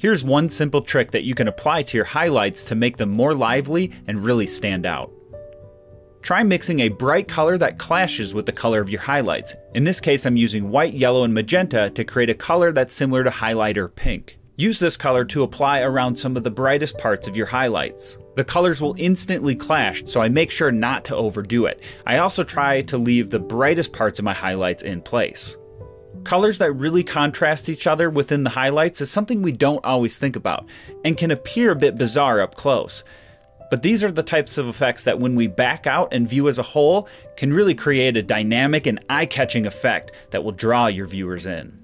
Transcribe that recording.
Here's one simple trick that you can apply to your highlights to make them more lively and really stand out. Try mixing a bright color that clashes with the color of your highlights. In this case, I'm using white, yellow, and magenta to create a color that's similar to highlighter pink. Use this color to apply around some of the brightest parts of your highlights. The colors will instantly clash, so I make sure not to overdo it. I also try to leave the brightest parts of my highlights in place. Colors that really contrast each other within the highlights is something we don't always think about, and can appear a bit bizarre up close. But these are the types of effects that when we back out and view as a whole, can really create a dynamic and eye-catching effect that will draw your viewers in.